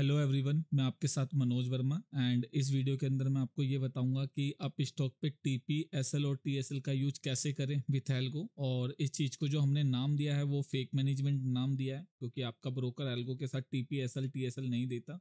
Hello everyone मैं आपके साथ मनोज वर्मा एंड इस वीडियो के अंदर मैं आपको ये बताऊँगा कि आप स्टॉक पे टीपी एसएल और टीएसएल का यूज़ कैसे करें विथ एल्गो और इस चीज़ को जो हमने नाम दिया है वो फेक मैनेजमेंट नाम दिया है, क्योंकि आपका ब्रोकर एल्गो के साथ टीपी एसएल टीएसएल नहीं देता।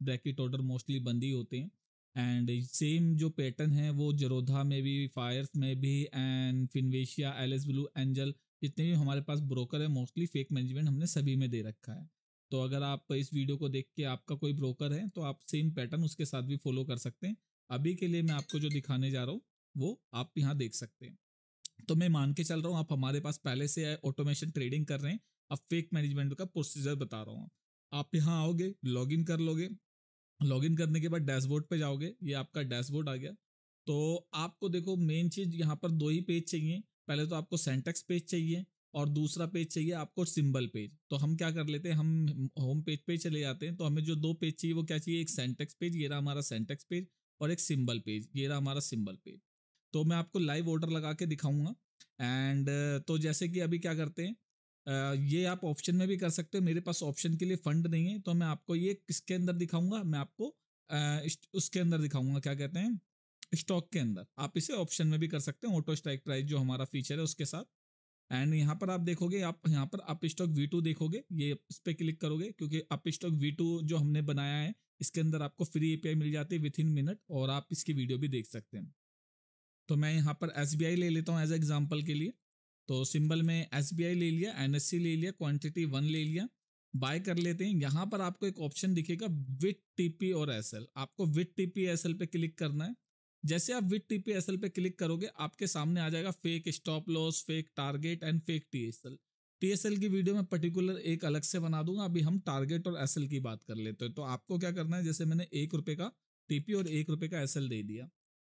ब्रैकेट ऑर्डर मोस्टली बंद ही होते हैं। एंड सेम जो पैटर्न है वो जरोधा में भी फायर्स में भी and Finvasia Alice Blue Angel जितने भी हमारे पास ब्रोकर है मोस्टली फेक मैनेजमेंट हमने सभी में दे रखा है। तो अगर आप इस वीडियो को देख के आपका कोई ब्रोकर है तो आप सेम पैटर्न उसके साथ भी फॉलो कर सकते हैं। अभी के लिए मैं आपको जो दिखाने जा रहा हूँ, वो आप यहाँ देख सकते हैं। तो मैं मान के चल रहा हूँ, आप हमारे पास पहले से ऑटोमेशन ट्रेडिंग कर रहे हैं। अब फेक मैनेजमेंट का प्रोसीजर बता रहा हूँ। आप यहाँ आओगे लॉगिन कर लोगे। लॉगिन करने के बाद डैशबोर्ड पे जाओगे, ये आपका डैशबोर्ड आ गया। तो आपको देखो मेन चीज़ यहाँ पर दो ही पेज चाहिए। पहले तो आपको सेंटेक्स पेज चाहिए। और दूसरा पेज चाहिए आपको सिंबल पेज। तो हम क्या कर लेते हैं, हम होम पेज पे चले जाते हैं। तो हमें जो दो पेज चाहिए वो क्या चाहिए, एक सेंटेक्स पेज, ये रहा हमारा सेंटेक्स पेज और एक सिंबल पेज, ये रहा हमारा सिंबल पेज। तो मैं आपको लाइव ऑर्डर लगा के दिखाऊँगा। एंड तो जैसे कि अभी क्या करते हैं ये आप ऑप्शन में भी कर सकते हो। मेरे पास ऑप्शन के लिए फंड नहीं है तो मैं आपको ये किसके अंदर दिखाऊँगा, मैं आपको उसके अंदर दिखाऊँगा। क्या कहते हैं, स्टॉक के अंदर। आप इसे ऑप्शन में भी कर सकते हैं ऑटो स्ट्राइक प्राइस जो हमारा फीचर है उसके साथ। एंड यहाँ पर आप देखोगे, आप यहाँ पर अप स्टॉक वी टू देखोगे, ये इस पर क्लिक करोगे, क्योंकि अप स्टॉक वी टू जो हमने बनाया है, इसके अंदर आपको फ्री एपीआई मिल जाती है विथ इन मिनट और आप इसकी वीडियो भी देख सकते हैं। तो मैं यहाँ पर एसबीआई ले लेता हूँ एज एग्ज़ाम्पल के लिए। तो सिंबल में एस ले लिया एन ले लिया क्वान्टिटी वन ले लिया। बाय कर लेते हैं। यहाँ पर आपको एक ऑप्शन दिखेगा विथ टीपी और एसएल आपको विथ टीपी एस पे क्लिक करना है। जैसे आप विथ टीपीएसएल पे क्लिक करोगे, आपके सामने आ जाएगा fake stop loss fake target and fake TSL TSL की वीडियो में पर्टिकुलर एक अलग से बना दूँगा, अभी हम टारगेट और एसएल की बात कर लेते हैं। तो आपको क्या करना है, जैसे मैंने एक रुपए का टीपी और एक रुपए का एसएल दे दिया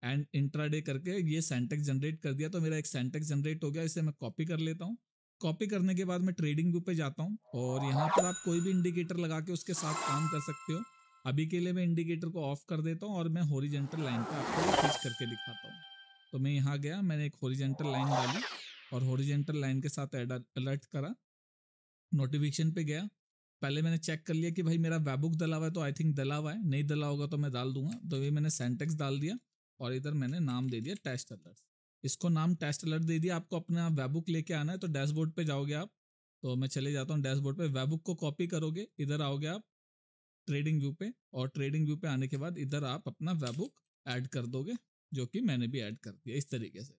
एंड इंट्राडे करके ये सेंटेक्स जनरेट कर दिया तो मेरा एक सेंटेक्स जनरेट हो गया, इसे मैं कॉपी कर लेता हूँ। कॉपी करने के बाद मैं ट्रेडिंग व्यू पे जाता हूँ, और यहाँ पर आप कोई भी इंडिकेटर लगा के उसके साथ काम कर सकते हो। अभी के लिए मैं इंडिकेटर को ऑफ़ कर देता हूँ और मैं होरिजेंटल लाइन पर आपको खींच करके दिखाता हूँ। तो मैं यहाँ गया, मैंने एक होरिजेंटल लाइन डाली और होरिजेंटल लाइन के साथ अलर्ट करा। नोटिफिकेशन पे गया। पहले मैंने चेक कर लिया कि भाई मेरा वेबुक दला हुआ है तो आई थिंक दला हुआ है। नहीं दला होगा तो मैं डाल दूँगा। तो ये मैंने सेंटेक्स डाल दिया और इधर मैंने नाम दे दिया टेस्ट अलर्ट इसको नाम टेस्ट अलर्ट दे दिया। आपको अपने अपना वेबुक लेके आना है तो डैशबोर्ड पे जाओगे आप। तो मैं चले जाता हूँ डैशबोर्ड पे। वेबुक को कॉपी करोगे। इधर आओगे आप। ट्रेडिंग व्यू पे और ट्रेडिंग व्यू पे आने के बाद इधर आप अपना वेबुक ऐड कर दोगे, जो कि मैंने भी ऐड कर दिया इस तरीके से।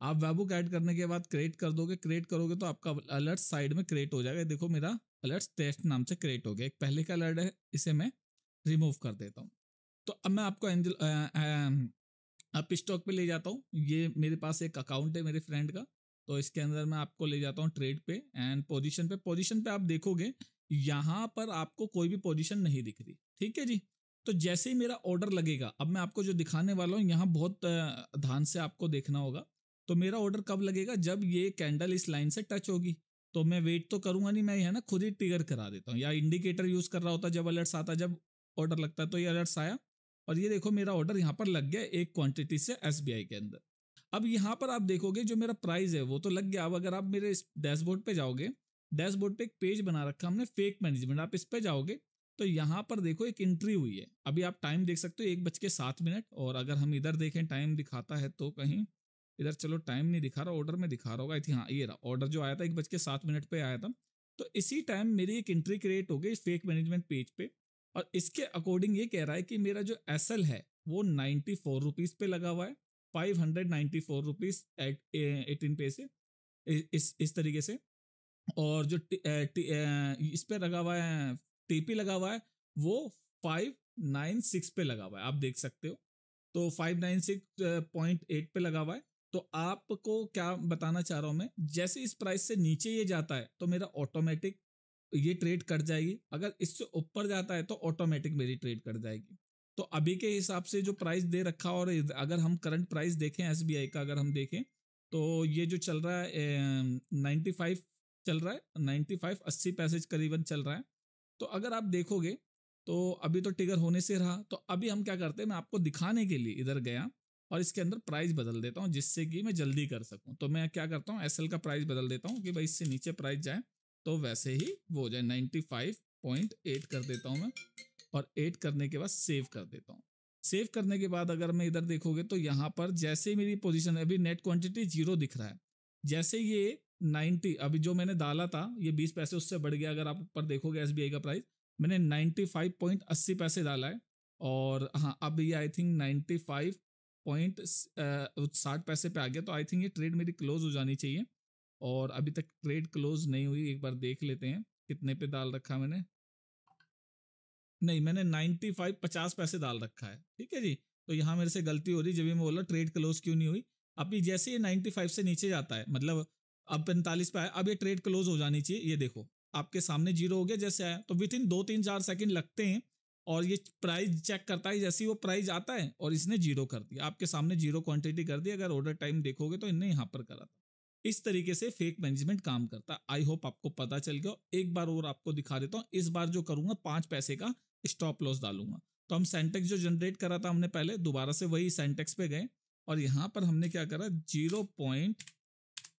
आप वेबुक ऐड करने के बाद क्रिएट कर दोगे क्रिएट करोगे तो आपका अलर्ट साइड में क्रिएट हो जाएगा। देखो मेरा अलर्ट टेस्ट नाम से क्रिएट हो गया। एक पहले का अलर्ट है, इसे मैं रिमूव कर देता हूँ। तो अब मैं आपको एंजल आप स्टॉक पे ले जाता हूँ। ये मेरे पास एक अकाउंट है मेरे फ्रेंड का। तो इसके अंदर मैं आपको ले जाता हूँ ट्रेड पे एंड पोजीशन पे। पोजीशन पे आप देखोगे यहाँ पर आपको कोई भी पोजीशन नहीं दिख रही। ठीक है जी? तो जैसे ही मेरा ऑर्डर लगेगा, अब मैं आपको जो दिखाने वाला हूँ, यहाँ बहुत ध्यान से आपको देखना होगा। तो मेरा ऑर्डर कब लगेगा? जब ये कैंडल इस लाइन से टच होगी। तो मैं वेट तो करूँगा नहीं, मैं यहाँ ना, खुद ही ट्रिगर करा देता हूँ। या इंडिकेटर यूज़ कर रहा होता जब अलर्ट्स आता जब ऑर्डर लगता है तो ये अलर्ट्स आया। और ये देखो, मेरा ऑर्डर यहाँ पर लग गया एक क्वांटिटी से एसबीआई के अंदर। अब यहाँ पर आप देखोगे, जो मेरा प्राइस है, वो तो लग गया। अब अगर आप मेरे डैशबोर्ड पे जाओगे डैशबोर्ड पे एक पेज बना रखा हमने फेक मैनेजमेंट आप इस पे जाओगे तो यहाँ पर देखो एक एंट्री हुई है। अभी आप टाइम देख सकते हो, एक बज के सात मिनट और अगर हम इधर देखें टाइम दिखाता है तो कहीं, इधर चलो टाइम नहीं दिखा रहा ऑर्डर में दिखा रहा होगा। थी हाँ ये रहा। ऑर्डर जो आया था, एक बज के सात मिनट पे आया था। तो इसी टाइम मेरी एक एंट्री क्रिएट हो गई फेक मैनेजमेंट पेज पे, और इसके अकॉर्डिंग ये कह रहा है कि मेरा जो एसएल है, वो नाइन्टी फोर रुपीज़ पे लगा हुआ है। Five hundred ninety four rupees eighteen पैसे इस इस तरीके से। और जो इस पे लगा हुआ है, टीपी लगा हुआ है, वो फाइव नाइन सिक्स पे लगा हुआ है, आप देख सकते हो। तो five nine six point eight पे लगा हुआ है। तो आपको क्या बताना चाह रहा हूँ मैं, जैसे इस प्राइस से नीचे ये जाता है तो मेरा ऑटोमेटिक ये ट्रेड कट जाएगी। अगर इससे ऊपर जाता है तो ऑटोमेटिक मेरी ट्रेड कट जाएगी। तो अभी के हिसाब से जो प्राइस दे रखा और अगर हम करंट प्राइस देखें एसबीआई का अगर हम देखें तो ये जो चल रहा है नाइन्टी फाइव चल रहा है नाइन्टी फाइव अस्सी पैसेज करीबन चल रहा है। तो अगर आप देखोगे तो अभी तो टिगर होने से रहा। तो अभी हम क्या करते हैं, मैं आपको दिखाने के लिए इधर गया और इसके अंदर प्राइस बदल देता हूँ, जिससे कि मैं जल्दी कर सकूँ। तो मैं क्या करता हूँ एस का प्राइस बदल देता हूँ कि भाई इससे नीचे प्राइस जाए तो वैसे ही वो हो जाए नाइन्टी फाइव पॉइंट एट कर देता हूँ मैं और एट करने के बाद सेव कर देता हूँ। सेव करने के बाद अगर मैं इधर देखोगे तो यहाँ पर जैसे ही मेरी पोजीशन है, अभी नेट क्वांटिटी ज़ीरो दिख रहा है। जैसे ये 90 अभी जो मैंने डाला था, ये 20 पैसे उससे बढ़ गया, अगर आप ऊपर देखोगे एसबीआई का प्राइस मैंने 95.80 पैसे डाला है। और हाँ अब ये आई थिंक 95 पॉइंट साठ पैसे पे आ गया तो आई थिंक ये ट्रेड मेरी क्लोज हो जानी चाहिए। और अभी तक ट्रेड क्लोज नहीं हुई, एक बार देख लेते हैं, कितने पे डाल रखा मैंने। नहीं, मैंने नाइन्टी फाइव पचास पैसे डाल रखा है, ठीक है जी? तो यहाँ मेरे से गलती हो रही, जब भी मैं बोला ट्रेड क्लोज क्यों नहीं हुई? अभी जैसे ये नाइन्टी फाइव से नीचे जाता है मतलब अब पैंतालीस पे आया अब ये ट्रेड क्लोज हो जानी चाहिए। ये देखो, आपके सामने ज़ीरो हो गया, जैसे आया। तो विद इन दो, तीन, चार सेकंड लगते हैं और ये प्राइस चेक करता है जैसे ही वो प्राइस आता है और इसने ज़ीरो कर दिया। आपके सामने ज़ीरो क्वांटिटी कर दी। अगर ऑर्डर टाइम देखोगे तो इनने यहाँ पर करा था। इस तरीके से फेक मैनेजमेंट काम करता। है आई होप आपको पता चल गया। एक बार और आपको दिखा देता हूँ। इस बार जो करूँगा, पाँच पैसे का स्टॉप लॉस डालूँगा। तो हम सेंटेक्स जो जनरेट करा था हमने पहले, दोबारा से वही सेंटेक्स पे गए और यहाँ पर हमने क्या करा? Zero point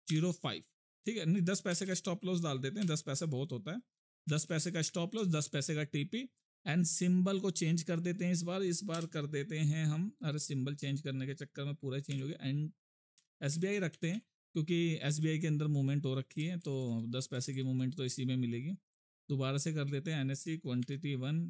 zero five. ठीक है? नहीं, दस पैसे का स्टॉप लॉस डाल देते हैं। दस पैसे बहुत होता है। दस पैसे का स्टॉप लॉस दस पैसे का टीपी एंड सिंबल को चेंज कर देते हैं इस बार। इस बार कर देते हैं हम। अरे सिंबल चेंज करने के चक्कर में पूरा चेंज हो गया। एंड एसबीआई रखते हैं क्योंकि एसबीआई के अंदर मूवमेंट हो रखी है तो दस पैसे की मूवमेंट तो इसी में मिलेगी। दोबारा से कर देते हैं N S C quantity one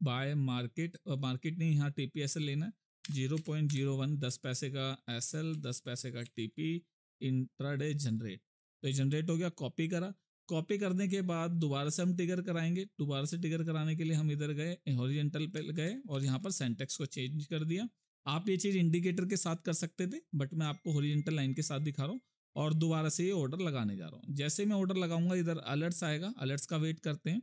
buy market market नहीं, यहाँ टी पी एस एल लेना। ज़ीरो पॉइंट ज़ीरो वन, दस पैसे का एस एल दस पैसे का टी पी इंट्राडे जनरेट। तो ये जनरेट हो गया, कॉपी करा। कॉपी करने के बाद दोबारा से हम टिगर कराएँगे। दोबारा से टिगर कराने के लिए हम इधर गए, हॉरिजेंटल पे गए और यहाँ पर सेंटेक्स को चेंज कर दिया। आप ये चीज़ इंडिकेटर के साथ कर सकते थे, बट मैं आपको हॉरिजेंटल लाइन के साथ दिखा रहा हूँ और दोबारा से ये ऑर्डर लगाने जा रहा हूँ। जैसे मैं ऑर्डर लगाऊँगा, इधर अलर्ट्स आएगा, अलर्ट्स का वेट करते हैं।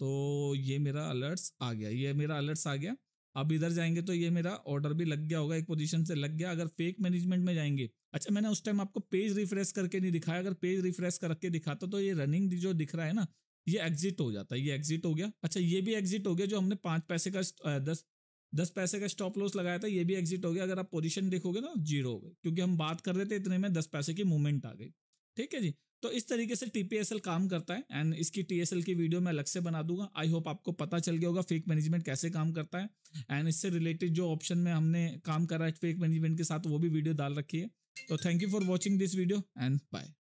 तो ये मेरा अलर्ट्स आ गया, ये मेरा अलर्ट्स आ गया। अब इधर जाएँगे तो ये मेरा ऑर्डर भी लग गया होगा, एक पोजीशन से लग गया। अगर फेक मैनेजमेंट में जाएँगे अच्छा मैंने उस टाइम आपको पेज रिफ्रेश करके नहीं दिखाया। अगर पेज रिफ्रेश करके दिखाता तो ये रनिंग जो दिख रहा है ना, ये एग्जिट हो जाता है, ये एग्जिट हो गया। अच्छा ये भी एग्जिट हो गया जो हमने पाँच पैसे का दस दस पैसे का स्टॉप लॉस लगाया था, ये भी एग्जिट हो गया। अगर आप पोजीशन देखोगे ना ज़ीरो हो गए, क्योंकि हम बात कर रहे थे इतने में दस पैसे की मूवमेंट आ गई। ठीक है जी? तो इस तरीके से टीपीएसएल काम करता है एंड इसकी टीएसएल की वीडियो मैं अलग से बना दूँगा। आई होप आपको पता चल गया होगा फेक मैनेजमेंट कैसे काम करता है एंड इससे रिलेटेड जो ऑप्शन में हमने काम करा है फेक मैनेजमेंट के साथ, वो भी वीडियो डाल रखी है। तो thank you for watching this video and bye